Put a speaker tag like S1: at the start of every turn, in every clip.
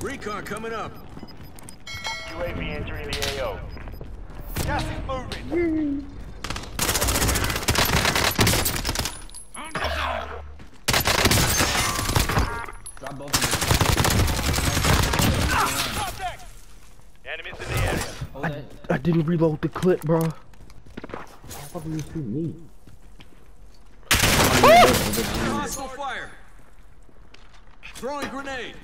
S1: Recon coming up.
S2: UAV entering the AO. Gas is moving.
S3: Drop both of
S2: Contact. Enemies in the area.
S3: them. Hold.
S4: I didn't reload the clip, bro.
S5: fucking you shoot me?
S1: Hostile fire. Throwing grenade.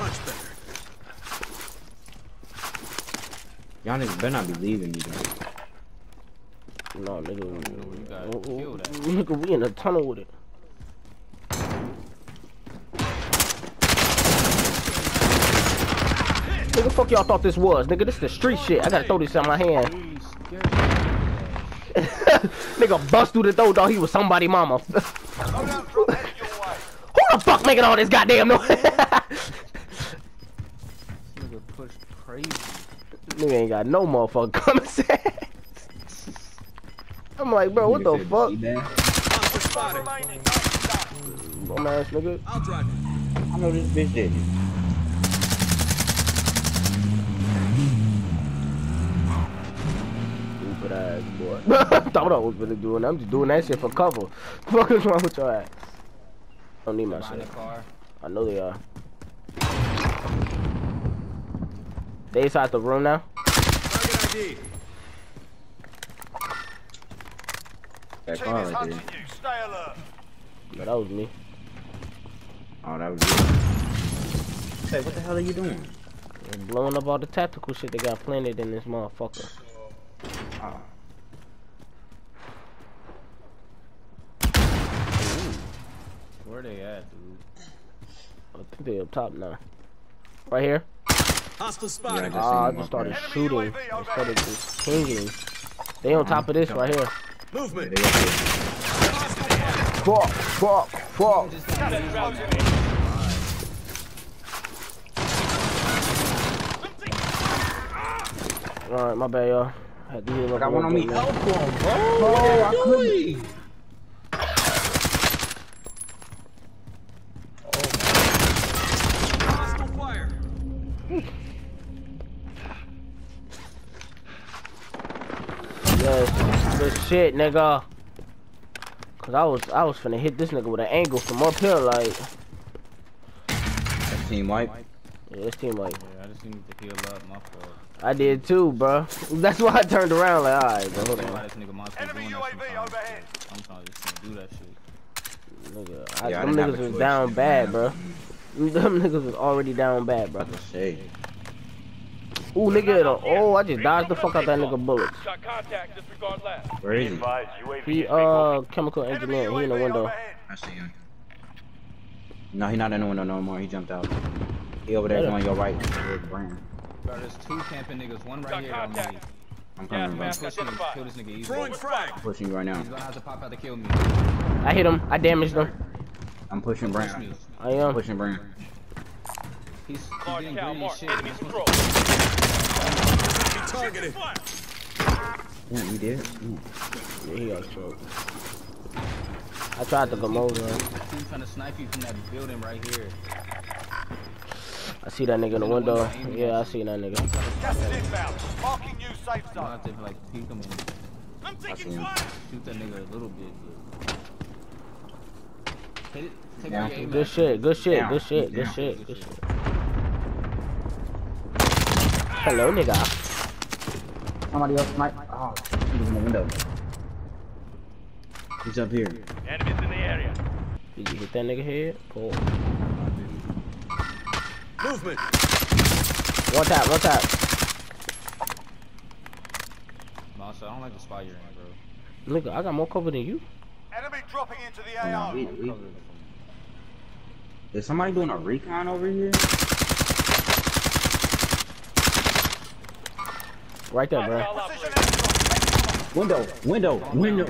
S1: Much better.
S5: Y'all niggas better not be leaving me, though.
S4: No, nigga.
S3: You gotta
S4: oh,
S3: oh, oh.
S4: Nigga, we in a tunnel with it. Nigga, fuck y'all thought this was. Nigga, this is the street shit. I gotta throw this in my hand. Nigga bust through the door, dog. He was somebody mama. Who
S2: Loadout drop headed your way.
S4: the fuck making all this goddamn noise?
S3: crazy.
S4: Nigga ain't got no motherfucker common sense. I'm like, bro, what the fuck?
S1: Hostile spotted.
S2: Remaining.
S4: Bum ass nigga.
S1: I'll drive you.
S5: I know this bitch did.
S4: Stupid ass boy. Thought I was gonna do it. I'm just doing that shit for cover. Fuck is wrong with your ass? Don't need my
S3: Behind
S4: shit.
S3: the car.
S4: I know they are. They inside the room now.
S1: Target ID.
S5: That
S2: Team
S5: car
S2: is
S5: right
S2: hunting
S5: there.
S2: you. Stay alert.
S4: No, that was me.
S5: Oh, that was you. Hey, what the hell are you doing?
S4: They're blowing up all the tactical shit they got planted in this motherfucker.
S5: Oh.
S3: Where they at, dude?
S4: I think they up top now. Right here.
S1: Hostile
S5: Yeah. I just
S4: Ah, I just started
S5: up
S4: shooting
S2: UAV
S4: instead of
S2: overhead.
S4: just pinging. They on top of this right here.
S1: Movement.
S5: there. They up here.
S4: Fuck, fuck, fuck.
S2: Gas is closing in.
S4: Alright, my bad, y'all. I Had to heal up
S5: I got
S4: a
S5: one on
S4: little
S5: me. Help him, bro. Bro, I couldn't.
S1: Hostile fire.
S4: Yes, good shit, nigga. Cause I was I was finna hit this nigga with an angle from up here, like
S5: That's team wipe.
S4: yeah, this team like
S3: Yeah, I just need to heal up. My fault.
S4: I did too, bro. That's why I turned around like, alright, bro, hold on,
S3: about this nigga monster
S2: Enemy
S3: doing
S2: UAV
S3: sometimes.
S2: overhead.
S3: Sometimes just can't do that shit.
S4: nigga. I,
S5: Yeah, I
S4: them
S5: didn't have
S4: niggas
S5: a
S4: was down bad, bro. Them niggas was already down bad, bro.
S5: About to say.
S4: Ooh, nigga, oh, I just dodged the fuck out that nigga bullets.
S2: Got contact. Disregard last.
S5: Where is he?
S2: Advise
S4: He uh chemical engineer. He in the window.
S5: I see him. No, he not in the window no more. He jumped out. He over there
S4: Let him.
S5: going your right. Brand.
S3: Bro, there's two camping niggas. One right here on me.
S5: I'm
S2: Gas
S5: coming, bro.
S2: mask
S3: Push me.
S2: identified.
S3: Kill this nigga easy.
S1: Throwing frag.
S5: I'm pushing you right now.
S3: He's gonna have to pop out to kill me.
S4: I hit him. I damaged him.
S5: I'm pushing
S3: Push
S5: Brand.
S3: me.
S4: I am.
S5: Pushing Brand.
S3: He's, he's getting
S2: cow
S3: greedy shit.
S2: Enemy control.
S1: Be targeted.
S5: Yeah, he did.
S4: Yeah, he got choked. I tried to come over. him.
S3: He's trying to snipe you from that building right here.
S4: I see that nigga in the window. Yeah, I see that nigga.
S2: Gas inbound. Marking new safe
S3: You
S2: zone.
S3: have to like peek him and
S2: I'm
S5: I see him.
S3: shoot that nigga a little bit. But... Take
S5: Yeah.
S3: out
S4: Good shit, good shit, good shit, good shit, good shit. Hello, nigga.
S5: Somebody else might. Oh, he was in the window. He's up here.
S2: Enemies in the area.
S4: Did you hit that nigga head? Oh.
S1: Movement.
S4: One tap, one tap.
S3: Monster, I don't like the spot you're in, bro.
S4: Nigga, I got more cover than you.
S2: Enemy dropping into the
S5: Nah,
S2: AO.
S5: we, we,
S3: Cover
S5: somebody doing a recon over here?
S4: Right there, bro.
S5: Window, window, window.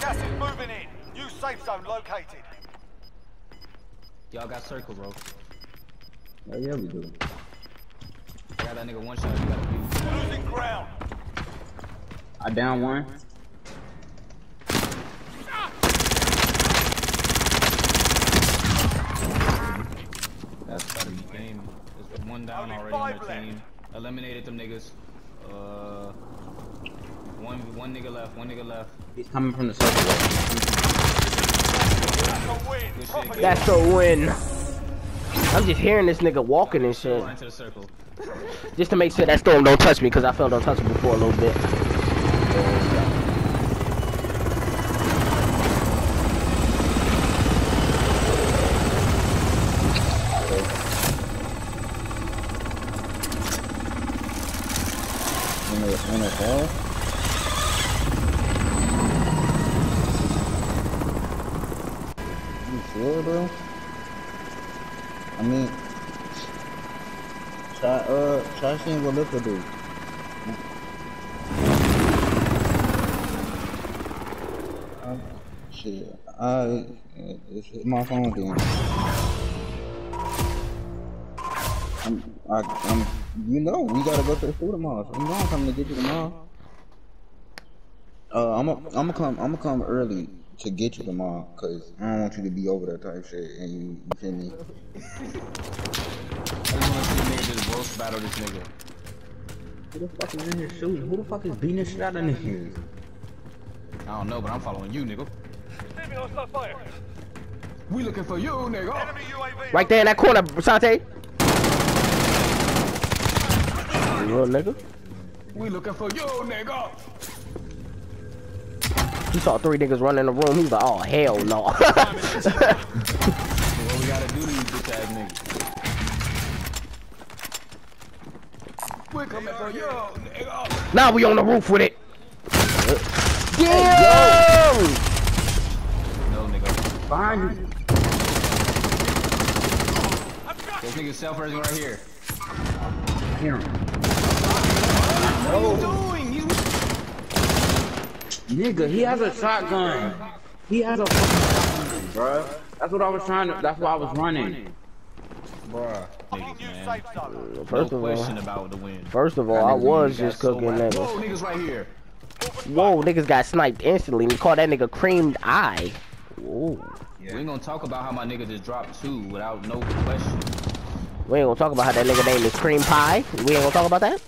S2: Gas is moving in. New safe zone located.
S3: Y'all got circle, bro.
S5: Oh, yeah, we do.
S3: I got that nigga one shot. You got a few.
S2: Losing ground.
S5: I down one.
S3: One down
S2: Only
S3: already on
S2: five
S3: their
S2: left.
S3: team. Eliminated them niggas. Uh, one one nigga left. One nigga left.
S5: He's coming from the circle.
S2: That's a win.
S3: Good shit,
S2: Proper
S3: good.
S4: That's a win. I'm just hearing this nigga walking and shit.
S3: Into the circle.
S4: Just to make sure that storm don't touch me, because I felt untouchable before a little bit.
S5: In the, in the hell? You sure, bro? I mean, try, uh, try seeing what Liquor do. Uh, shit, I, it's, it's my phone then. I'm, I, I'm, you know, we gotta go to the food tomorrow. So I'm going to come to get you tomorrow. Uh, I'm gonna, I'm gonna come, I'm gonna come early to get you tomorrow, cause I don't want you to be over there type shit, and you, you feel me?
S3: I just wanna see the nigga just roast battle this nigga.
S5: Who the fuck is in here shooting? Who the fuck is beating the shit out of niggas?
S3: I don't know, but I'm following you, nigga.
S2: Enemy hostile fire.
S3: We looking for you, nigga.
S2: Enemy UAV.
S4: Right there in that corner, Sonta. You little nigga.
S3: We looking for you, nigga.
S4: He saw three niggas running in the room. He was like, oh, hell no.
S3: What we gotta do to these bitch ass niggas? We coming for you, nigga.
S4: now we on the roof with it. Damn!
S3: Oh, no, nigga.
S5: Fine.
S3: This nigga self raising right here.
S5: Hear him.
S3: What are you doing? You
S5: Nigga, he has a shotgun. He has a fucking shotgun, bruh. That's what I was trying to, that's why I was running.
S3: Bruh.
S2: New
S3: Niggas, man.
S4: First
S3: no
S4: of
S3: question
S4: all,
S3: about the win.
S4: first of all, I was just cooking
S3: Whoa,
S4: niggas.
S3: niggas right here.
S4: Whoa, niggas got sniped instantly. We call that nigga creamed eye. Whoa.
S3: We ain't gonna talk about how my nigga just dropped two without no question.
S4: We ain't gonna talk about how that nigga name is cream pie. We ain't gonna talk about that.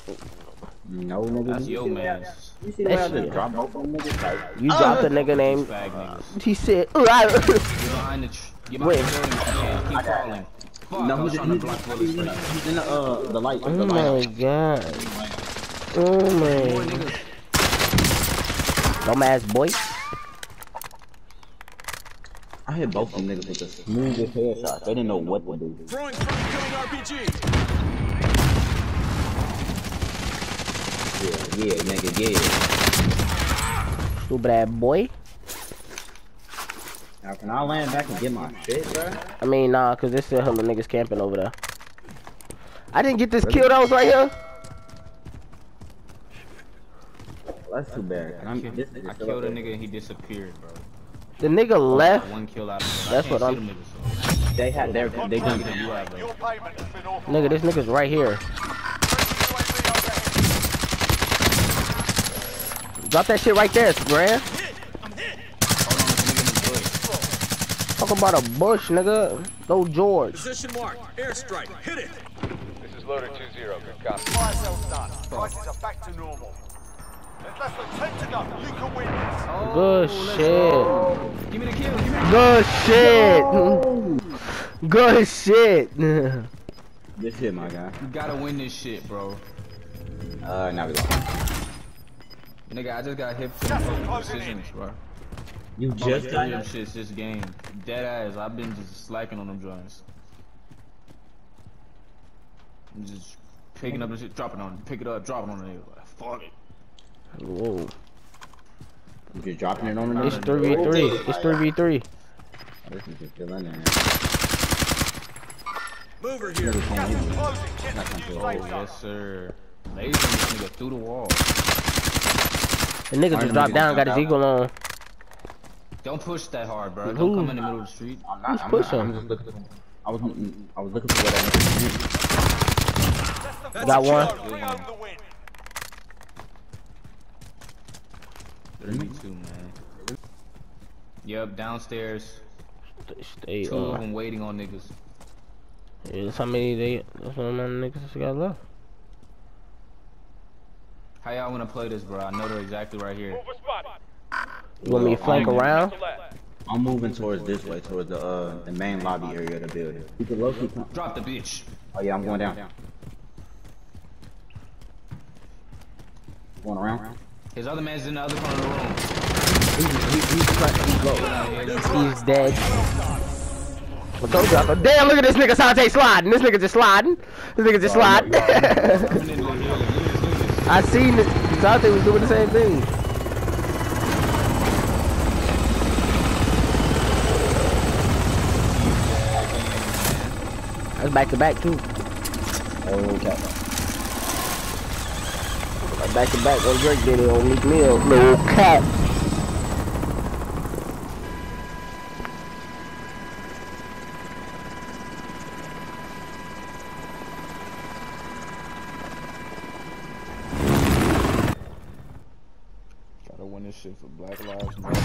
S5: No, nigga.
S3: That's
S5: you
S3: your
S5: see what I-
S3: man's.
S5: You see
S4: That
S5: just
S4: shit.
S5: dropped both of niggas? Like,
S4: You uh, dropped a nigga name.
S3: Fag niggas.
S4: He said, "Ooh,
S3: Get behind the, tr- get behind
S4: Wait.
S3: the building. Keep crawling. Fuck, I
S5: no,
S3: was
S5: he's,
S3: trying to
S5: he's,
S3: block
S5: he's,
S3: bullets for you.
S5: he's in the, uh, the light. The
S4: oh
S5: light.
S4: my god. Oh
S3: Boy,
S4: my.
S3: niggas.
S4: Dumbass boy.
S5: I hit both of them niggas with the smoothest headshots. They didn't know what to do.
S1: Throwing front killing RPG.
S5: Yeah, yeah, nigga, yeah.
S4: Stupid ass boy.
S5: Now, can I land back and get my shit, bro?
S4: I mean, nah, cause there's still hella niggas camping over there. I didn't get this kill that was right here.
S5: That's too bad. I'm, this nigga
S3: I killed a
S5: there.
S3: nigga and he disappeared, bro.
S4: The nigga left.
S3: One kill out of.
S4: That's what I'm-
S3: them niggas.
S5: They had their, they done.
S3: Get you bro.
S2: payment has been authorized.
S4: Nigga, this nigga's right here. Drop that shit right there, Grand. Talk about a bush, nigga. Go George.
S1: Position mark. Airstrike. Hit it.
S2: This is loader 2-0. Good copy. Fire sales done. Prices are back to normal. There's less than 10 to go. You can win this.
S3: Oh,
S4: Good shit.
S3: go. Give me the kill. Give me the
S4: Good shit. Good shit.
S5: This shit, my guy.
S3: You gotta win this shit, bro.
S5: Uh, now we lost.
S3: Nigga, I just got hit for
S2: Just
S3: the
S2: closing
S3: decisions, bro.
S5: You
S3: oh,
S5: just got
S3: of them shits this game. Dead ass. I've been just slacking on them joints. I'm just picking up the shit, dropping on it, pick it up, dropping on it. Like, fuck it.
S4: Whoa.
S5: You just dropping it on the
S4: It's 3v3. It's 3v3.
S5: This nigga still in there.
S1: Mover here.
S5: Nigga can't.
S2: Closing. Get
S5: Not
S2: to the
S5: gonna
S2: new
S3: Oh, yes, sir. Laser this nigga through the wall.
S4: The nigga just dropped down, got his eagle on.
S3: Don't push that hard, bro.
S4: Who?
S3: Don't come in the middle of the street.
S5: I'm not,
S4: Who's
S5: I'm
S4: pushing?
S5: Not, I'm just looking for, I was, I was looking for what I
S1: That's
S4: Got one.
S1: kill.
S2: Bring home the win.
S3: 32, man. Yep, downstairs.
S4: Stay
S3: Two of them waiting on niggas.
S4: Yeah, that's how many they. That's how many niggas got left.
S3: How y'all wanna play this, bro? I know they're exactly right here.
S2: Move a spot.
S4: You want me to flank
S5: I'm-
S4: around?
S5: I'm moving towards this way, towards the uh the main lobby area of the building. You can low key come.
S3: Drop the bitch.
S5: Oh yeah, I'm going down. Going around.
S3: His other man's in the other corner of the room.
S4: He's, he's, he's, he's, low.
S3: Yeah,
S4: He's, he's dead. I told you. I thought, damn, look at this nigga Sonta sliding. This nigga just sliding. This nigga just sliding. I seen it. Sonta was doing the same thing. That's back to back too.
S5: Okay.
S4: Back to back. When Drake did it on Meek Mill. No cap.
S6: Gotta win this shit for Black Lives Matter.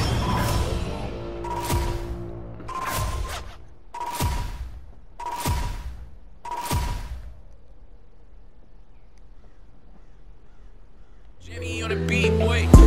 S6: beat, boy.